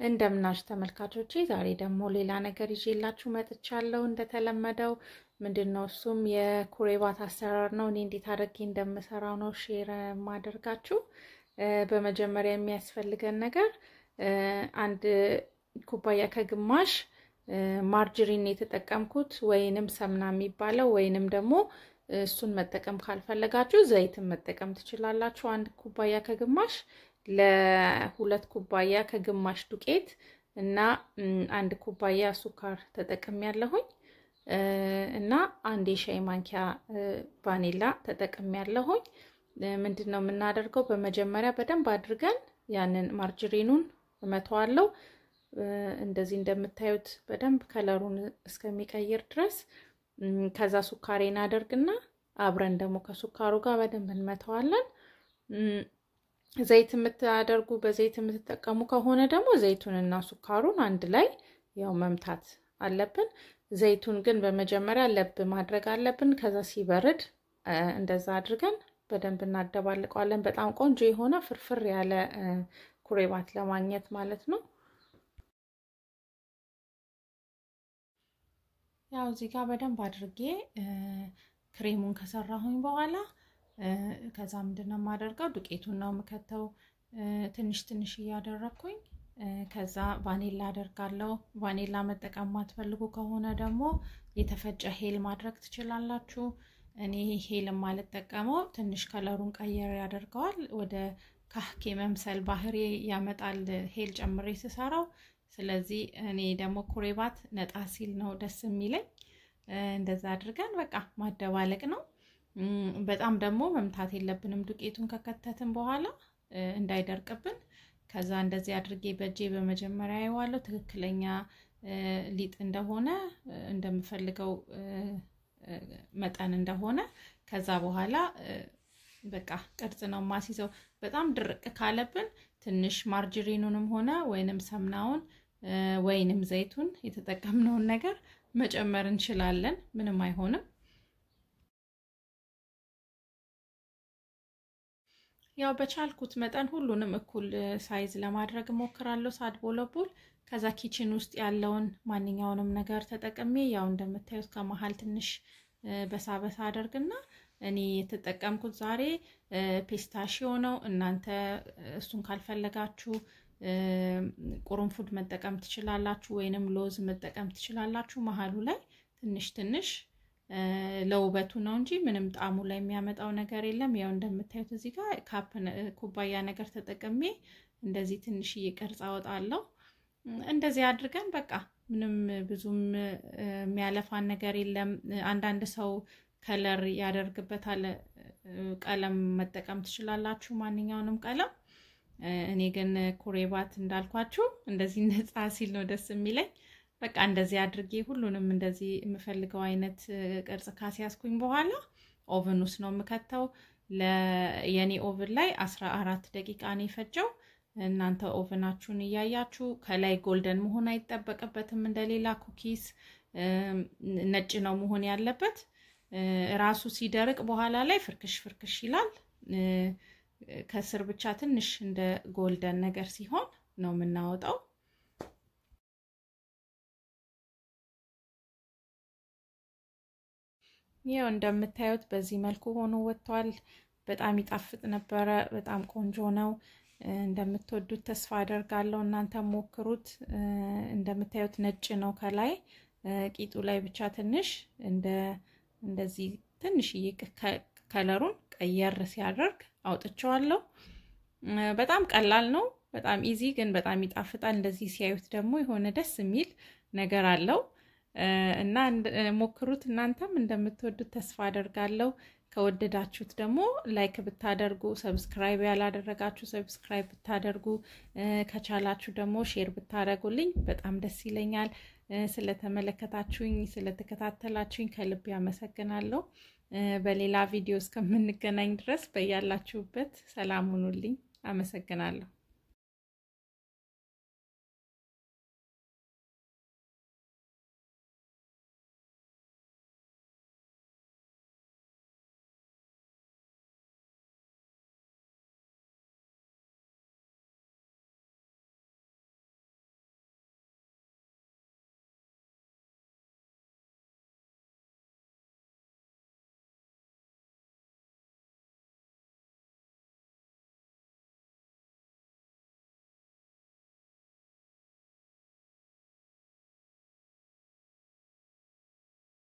እንደምናችሁ ተመልካቾቼ፣ ዛሬ ደግሞ ሌላ ነገር ይዤላችሁ መጥቻለሁ። እንደተለመደው ምንድን ነው እሱም የኩሬባት አሰራር ነው። እኔ እንዴት አድርጌ እንደምሰራው ነው share የማደርጋችሁ። በመጀመሪያ የሚያስፈልገን ነገር አንድ ኩባያ ከግማሽ margarine የተጠቀምኩት ወይንም ሰምና የሚባለው ወይንም ደግሞ እሱን መጠቀም ካልፈለጋችሁ ዘይትን መጠቀም ትችላላችሁ። አንድ ኩባያ ከግማሽ ለሁለት ኩባያ ከግማሽ ዱቄት እና አንድ ኩባያ ሱካር ተጠቅም ያለሁኝ እና አንድ የሻይ ማንኪያ ቫኒላ ተጠቅም ያለሁኝ። ምንድን ነው የምናደርገው? በመጀመሪያ በደንብ አድርገን ያንን ማርጅሪኑን እመተዋለሁ። እንደዚህ እንደምታዩት በደንብ ከለሩን እስከሚቀይር ድረስ ከዛ ሱካሬን አደርግና አብረን ደግሞ ከሱካሩ ጋር በደንብ እንመተዋለን። ዘይት የምታደርጉ በዘይት የምትጠቀሙ ከሆነ ደግሞ ዘይቱንና ሱካሩን አንድ ላይ ያው መምታት አለብን። ዘይቱን ግን በመጀመሪያ ለብ ማድረግ አለብን። ከዛ ሲበርድ እንደዛ አድርገን በደንብ እናደባልቀዋለን። በጣም ቆንጆ የሆነ ፍርፍር ያለ ኩሬባት ለማግኘት ማለት ነው። ያው እዚህ ጋር በደንብ አድርጌ ክሬሙን ከሰራሁኝ በኋላ ከዛ ምንድን ነው የማደርገው ዱቄቱን ነው የምከተው ትንሽ ትንሽ እያደረግኩኝ ከዛ ቫኔላ አደርጋለሁ። ቫኔላ መጠቀም ማትፈልጉ ከሆነ ደግሞ የተፈጨ ሄል ማድረግ ትችላላችሁ። እኔ ሄል የማልጠቀመው ትንሽ color ኡን ቀየር ያደርገዋል፣ ወደ ካህኬ መምሰል ባህሪ ያመጣል ሄል ጨምሬ ስሰራው። ስለዚህ እኔ ደግሞ ኩሬባት ነጣ ሲል ነው ደስ የሚለኝ። እንደዛ አድርገን በቃ ማደባለቅ ነው። በጣም ደግሞ መምታት የለብንም ዱቄቱን ከከተትን በኋላ እንዳይደርቅብን። ከዛ እንደዚህ አድርጌ በእጄ በመጀመሪያ የዋለው ትክክለኛ ሊጥ እንደሆነ እንደምፈልገው መጠን እንደሆነ ከዛ በኋላ በቃ ቅርጽ ነው ማስይዘው። በጣም ድርቅ ካለብን ትንሽ margarine ኡንም ሆነ ወይንም ሰምናውን ወይንም ዘይቱን የተጠቀምነውን ነገር መጨመር እንችላለን። ምንም አይሆንም። ያው በቻልኩት መጠን ሁሉንም እኩል size ለማድረግ እሞክራለሁ ሳድቦለቡል። ከዛ kitchen ውስጥ ያለውን ማንኛውንም ነገር ተጠቅሜ ያው እንደምታዩት ከመሀል ትንሽ በሳ በሳ አደርግና እኔ የተጠቀምኩት ዛሬ pistachio ነው። እናንተ እሱን ካልፈለጋችሁ ቁርንፉድ መጠቀም ትችላላችሁ፣ ወይንም ሎዝ መጠቀም ትችላላችሁ። መሀሉ ላይ ትንሽ ትንሽ ለውበቱ ነው እንጂ ምንም ጣዕሙ ላይ የሚያመጣው ነገር የለም። ያው እንደምታዩት እዚህ ጋር cup ኩባያ ነገር ተጠቅሜ እንደዚህ ትንሽዬ ቅርጽ አወጣለሁ። እንደዚህ አድርገን በቃ ምንም ብዙም የሚያለፋን ነገር የለም። አንዳንድ ሰው color ያደርግበታል። ቀለም መጠቀም ትችላላችሁ፣ ማንኛውንም ቀለም። እኔ ግን ኩሬባት እንዳልኳችሁ እንደዚህ ነፃ ሲል ነው ደስ የሚለኝ። በቃ እንደዚህ አድርጌ ሁሉንም እንደዚህ የምፈልገው አይነት ቅርጽ ካስያዝኩኝ በኋላ oven ውስጥ ነው የምከተው። የኔ oven ላይ አስራ አራት ደቂቃ ነው የፈጀው። እናንተ ኦቨናችሁን እያያችሁ ከላይ ጎልደን መሆን አይጠበቅበትም። እንደሌላ ኩኪስ ነጭ ነው መሆን ያለበት። ራሱ ሲደርቅ በኋላ ላይ ፍርክሽ ፍርክሽ ይላል። ከስር ብቻ ትንሽ እንደ ጎልደን ነገር ሲሆን ነው የምናወጣው። ይኸው እንደምታዩት በዚህ መልኩ ሆኖ ወጥቷል። በጣም ይጣፍጥ ነበረ። በጣም ቆንጆ ነው። እንደምትወዱት ተስፋ አደርጋለሁ። እናንተ ሞክሩት። እንደምታዩት ነጭ ነው ከላይ ቂጡ ላይ ብቻ ትንሽ እንደ እንደዚህ ትንሽዬ ከለሩን ቀየር ሲያደርግ አውጥቼዋለሁ። በጣም ቀላል ነው። በጣም ኢዚ ግን በጣም ይጣፍጣል። እንደዚህ ሲያዩት ደግሞ የሆነ ደስ የሚል ነገር አለው እና ሞክሩት። እናንተም እንደምትወዱት ተስፋ አደርጋለሁ። ከወደዳችሁት ደግሞ like ብታደርጉ፣ subscribe ያላደረጋችሁ subscribe ብታደርጉ፣ ከቻላችሁ ደግሞ share ብታደርጉልኝ በጣም ደስ ይለኛል። ስለተመለከታችሁኝ፣ ስለተከታተላችሁኝ ከልብ ያመሰግናለሁ። በሌላ ቪዲዮ እስከምንገናኝ ድረስ በያላችሁበት ሰላም ሁኑልኝ። አመሰግናለሁ።